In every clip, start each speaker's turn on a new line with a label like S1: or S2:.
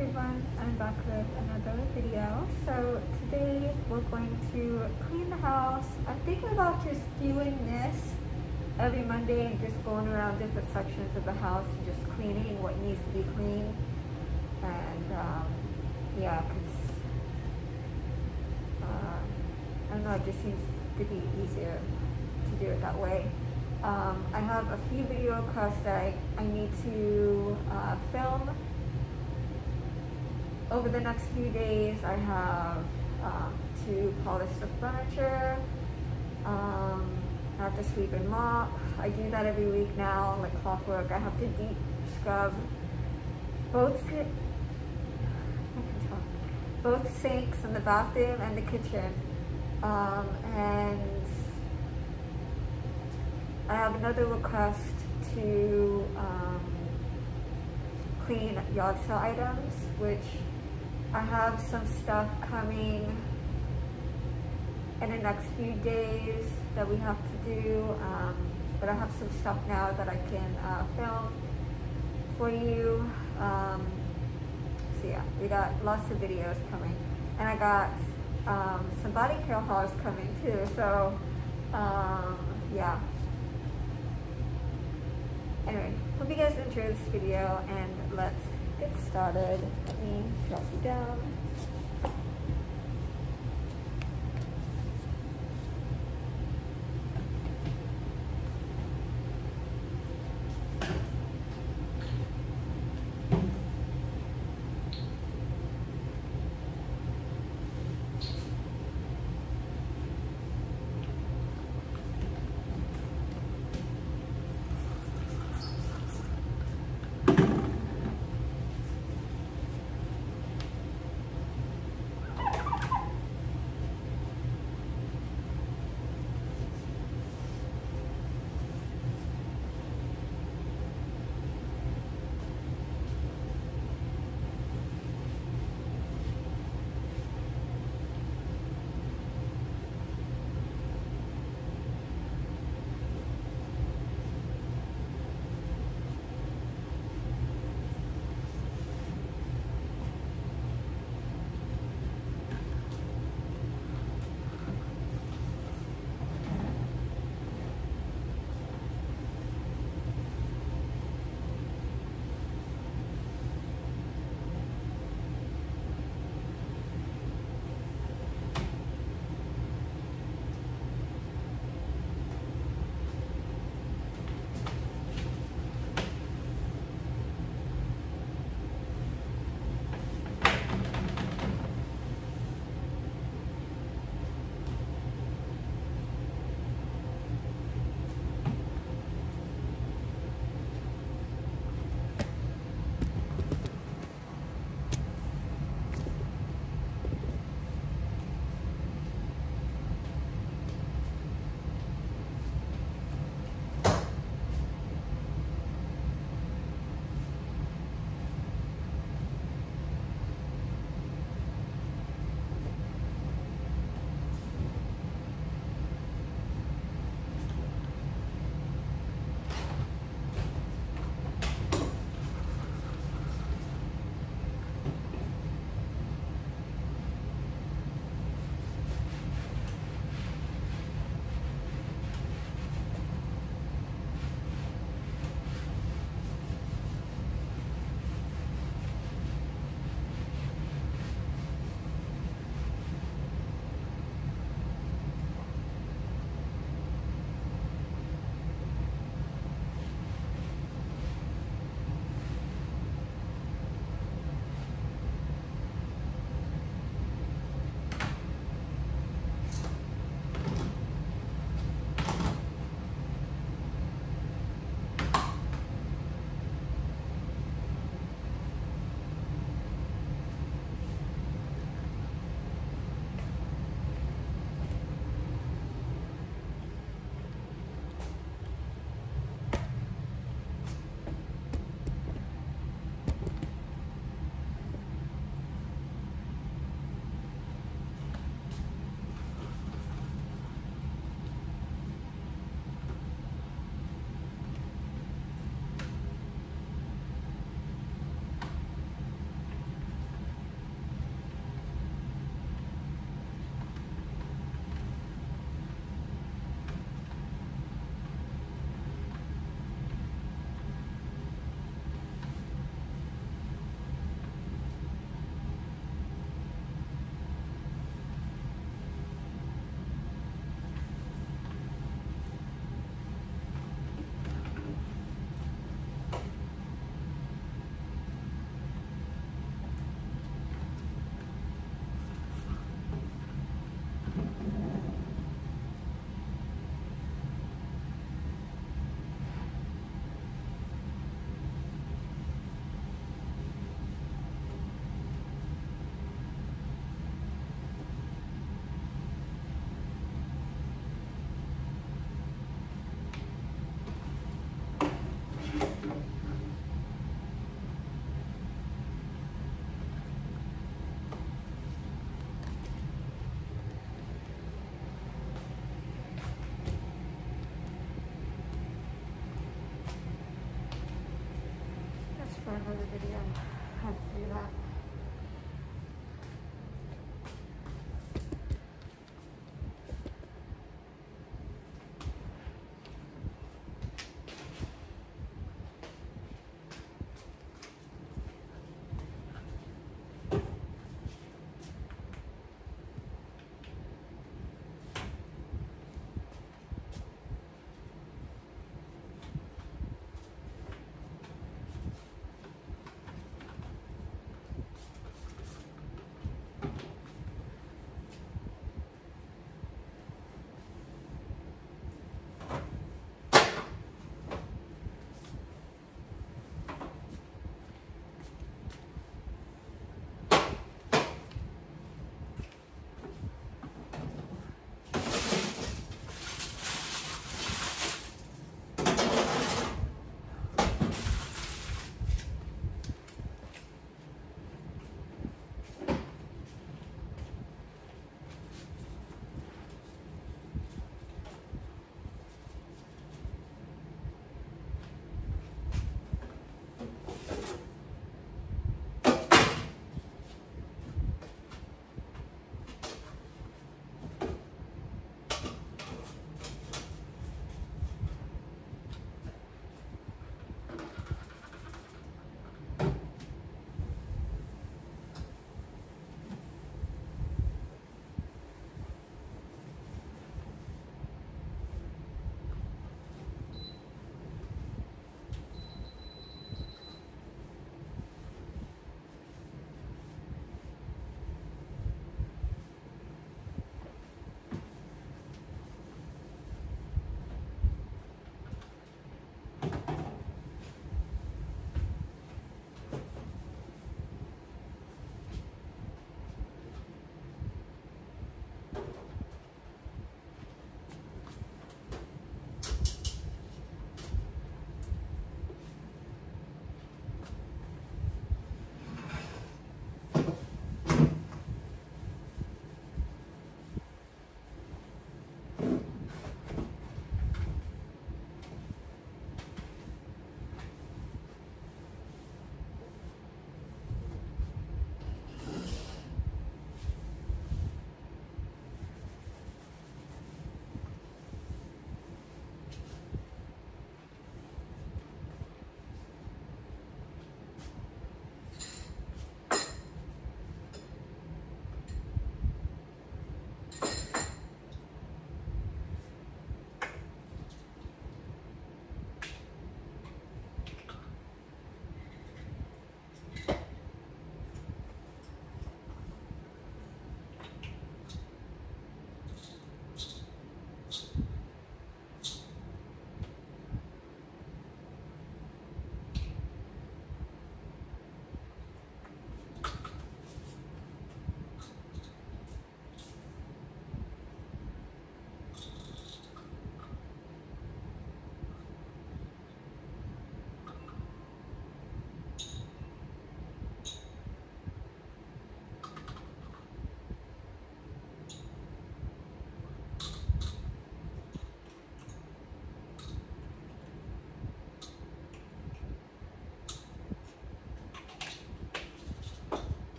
S1: everyone, I'm back with another video. So today we're going to clean the house. I'm thinking about just doing this every Monday and just going around different sections of the house and just cleaning what needs to be cleaned. And um, yeah, because uh, I don't know, it just seems to be easier to do it that way. Um, I have a few video requests that I, I need to uh, film over the next few days, I have um, to polish the furniture. Um, I have to sweep and mop. I do that every week now, like clockwork. I have to deep scrub both both sinks in the bathroom and the kitchen. Um, and I have another request to um, clean yard sale items, which I have some stuff coming in the next few days that we have to do, um, but I have some stuff now that I can uh, film for you. Um, so yeah, we got lots of videos coming. And I got um, some body care hauls coming too, so um, yeah. Anyway, hope you guys enjoy this video and let's get started. Let me drop you down. Another video how to do that.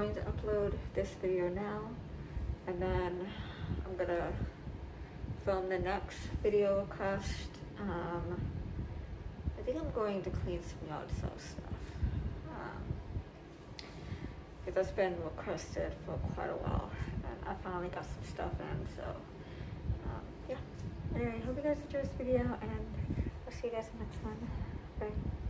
S1: Going to upload this video now and then I'm gonna film the next video cast. Um, I think I'm going to clean some yard sale stuff. Um, because that's been requested for quite a while and I finally got some stuff in so um, yeah anyway hope you guys enjoyed this video and I'll see you guys in the next one bye